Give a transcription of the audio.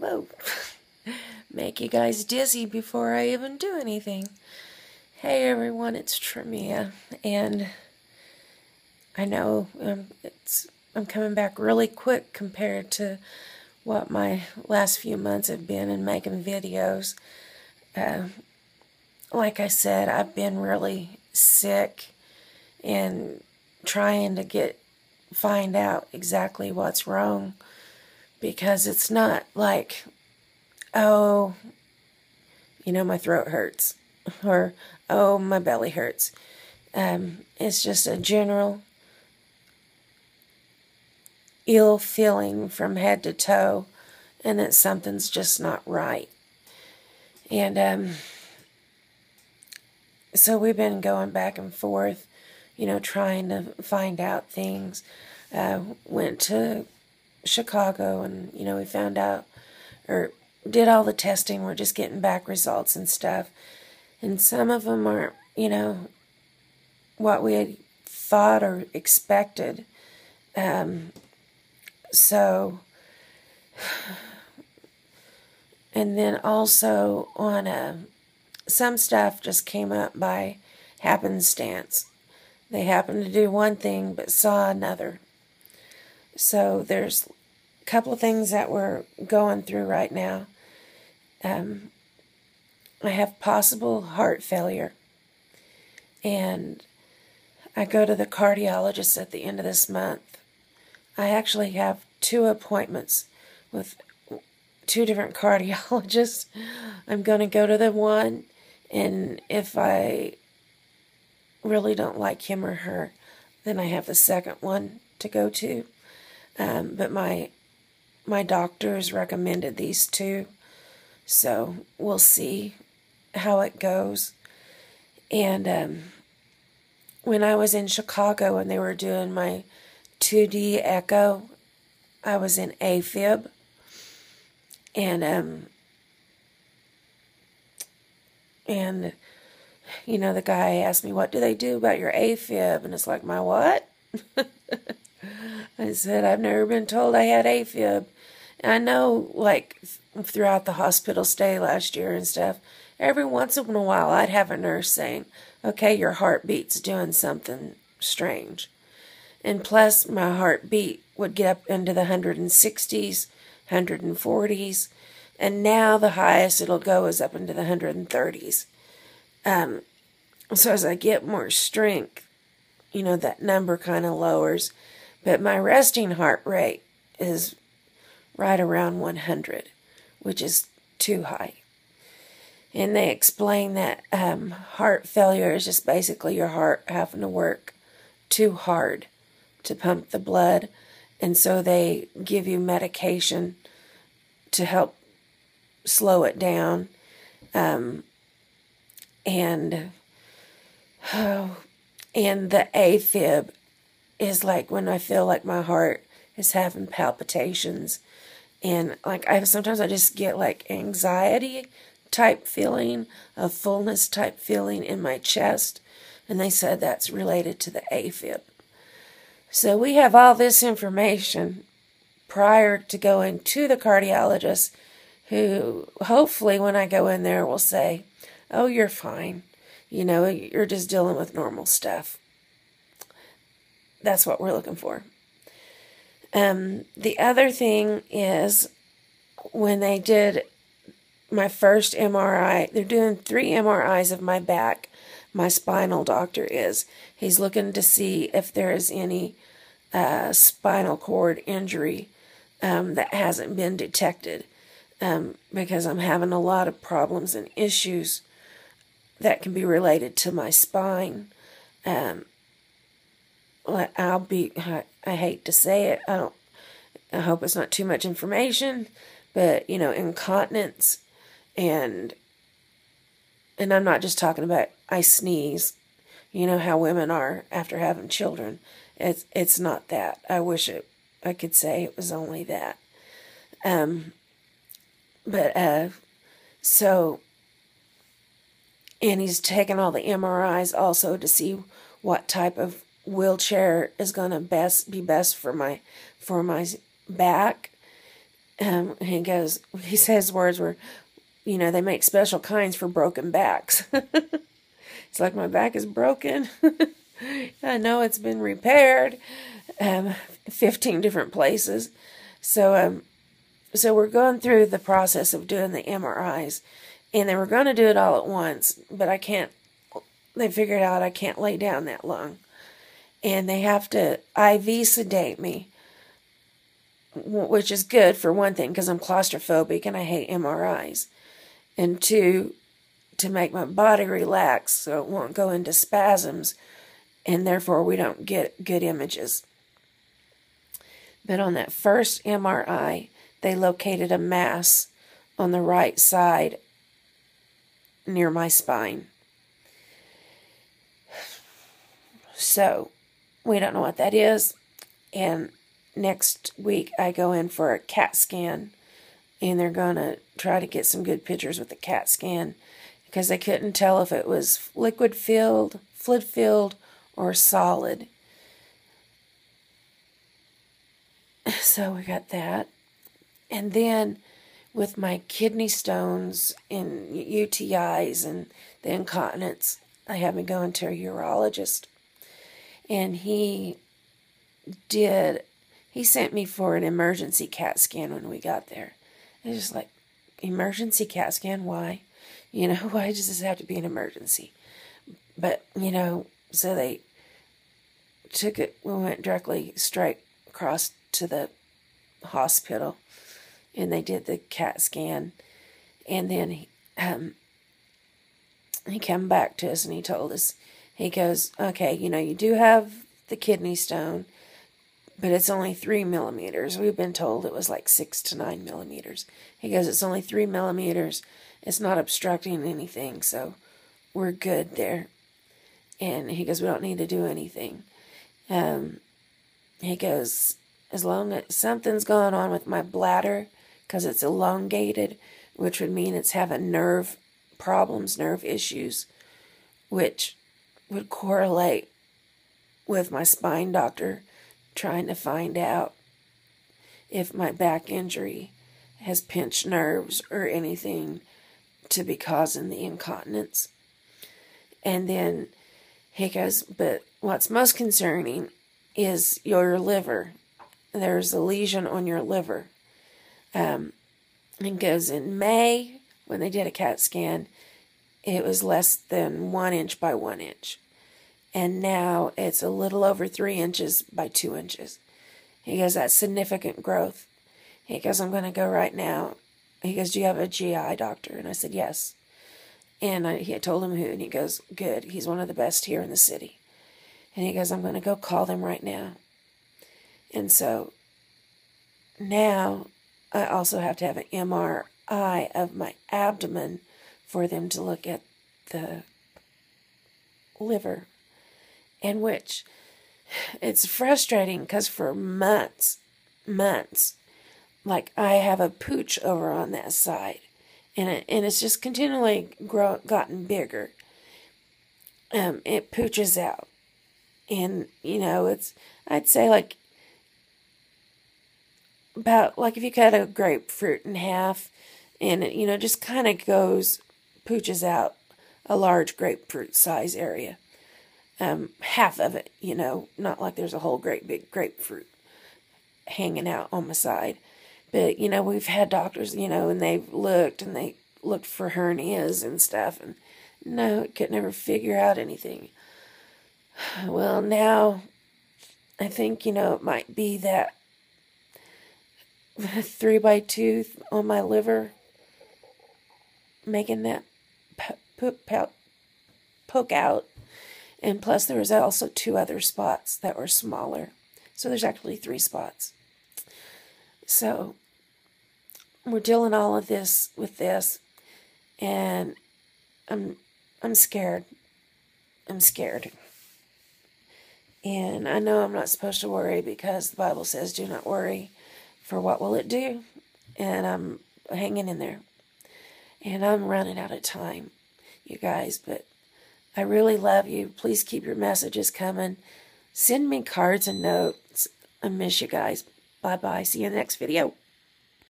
whoa, make you guys dizzy before I even do anything. Hey everyone, it's Tremia, and I know um, it's I'm coming back really quick compared to what my last few months have been in making videos. Uh, like I said, I've been really sick and trying to get find out exactly what's wrong because it's not like oh you know my throat hurts or oh my belly hurts um, it's just a general ill feeling from head to toe and that something's just not right and um, so we've been going back and forth you know, trying to find out things. Uh, went to Chicago and, you know, we found out or did all the testing. We're just getting back results and stuff. And some of them aren't, you know, what we had thought or expected. Um, so, and then also on a, uh, some stuff just came up by happenstance. They happened to do one thing but saw another. So there's a couple of things that we're going through right now. Um, I have possible heart failure. And I go to the cardiologist at the end of this month. I actually have two appointments with two different cardiologists. I'm going to go to the one, and if I really don't like him or her, then I have the second one to go to. Um, but my my doctors recommended these two, so we'll see how it goes. And um, when I was in Chicago and they were doing my 2D echo, I was in AFib, and um, and you know, the guy asked me, What do they do about your AFib? And it's like, My what? I said, I've never been told I had AFib. And I know, like, throughout the hospital stay last year and stuff, every once in a while I'd have a nurse saying, Okay, your heartbeat's doing something strange. And plus, my heartbeat would get up into the 160s, 140s, and now the highest it'll go is up into the 130s. Um, so as I get more strength, you know, that number kind of lowers. But my resting heart rate is right around 100, which is too high. And they explain that um, heart failure is just basically your heart having to work too hard to pump the blood. And so they give you medication to help slow it down. Um, and oh, and the AFib is like when I feel like my heart is having palpitations and like I sometimes I just get like anxiety type feeling, a fullness type feeling in my chest and they said that's related to the AFib. So we have all this information prior to going to the cardiologist who hopefully when I go in there will say, oh, you're fine. You know, you're just dealing with normal stuff. That's what we're looking for. Um, the other thing is when they did my first MRI, they're doing three MRIs of my back. My spinal doctor is. He's looking to see if there is any uh, spinal cord injury um, that hasn't been detected um, because I'm having a lot of problems and issues that can be related to my spine. Um, I'll be, I, hate to say it, I don't, I hope it's not too much information, but you know, incontinence and, and I'm not just talking about I sneeze, you know how women are after having children. It's, it's not that. I wish it, I could say it was only that. Um, but, uh, so and he's taken all the MRIs also to see what type of wheelchair is going to best be best for my for my back um, he goes, he says words were, you know, they make special kinds for broken backs. it's like my back is broken. I know it's been repaired, um, 15 different places. So, um, so we're going through the process of doing the MRIs, and they were going to do it all at once, but I can't. They figured out I can't lay down that long, and they have to IV sedate me which is good for one thing because I'm claustrophobic and I hate MRIs, and two, to make my body relax so it won't go into spasms, and therefore we don't get good images. But on that first MRI, they located a mass on the right side near my spine. So, we don't know what that is, and next week I go in for a CAT scan and they're going to try to get some good pictures with the CAT scan because they couldn't tell if it was liquid filled, fluid filled, or solid. So we got that. And then with my kidney stones and UTIs and the incontinence, I have me going to a urologist. And he did he sent me for an emergency CAT scan when we got there. It's just like, emergency CAT scan? Why? You know, why does this have to be an emergency? But, you know, so they took it, we went directly straight across to the hospital and they did the CAT scan. And then he, um, he came back to us and he told us, he goes, okay, you know, you do have the kidney stone but it's only three millimeters. We've been told it was like six to nine millimeters. He goes, it's only three millimeters. It's not obstructing anything, so we're good there. And he goes, we don't need to do anything. Um, he goes, as long as something's going on with my bladder, because it's elongated, which would mean it's having nerve problems, nerve issues, which would correlate with my spine doctor trying to find out if my back injury has pinched nerves or anything to be causing the incontinence. And then he goes, But what's most concerning is your liver. There's a lesion on your liver. Um, and goes in May, when they did a CAT scan, it was less than one inch by one inch and now it's a little over three inches by two inches. He goes, That's significant growth. He goes, I'm going to go right now. He goes, Do you have a GI doctor? And I said, Yes. And I, he told him who, and he goes, Good. He's one of the best here in the city. And he goes, I'm going to go call them right now. And so now I also have to have an MRI of my abdomen for them to look at the liver in which it's frustrating because for months, months, like I have a pooch over on that side, and it, and it's just continually grow, gotten bigger. Um, it pooches out, and you know it's I'd say like about like if you cut a grapefruit in half, and it you know just kind of goes pooches out a large grapefruit size area um, half of it, you know, not like there's a whole great big grapefruit hanging out on my side. But, you know, we've had doctors, you know, and they've looked and they looked for hernias and stuff, and no, could never figure out anything. Well, now I think, you know, it might be that three by two on my liver making that poke out and plus, there was also two other spots that were smaller. So there's actually three spots. So we're dealing all of this with this, and I'm I'm scared. I'm scared. And I know I'm not supposed to worry because the Bible says, do not worry, for what will it do? And I'm hanging in there. And I'm running out of time, you guys, but I really love you. Please keep your messages coming. Send me cards and notes. I miss you guys. Bye bye. See you in the next video.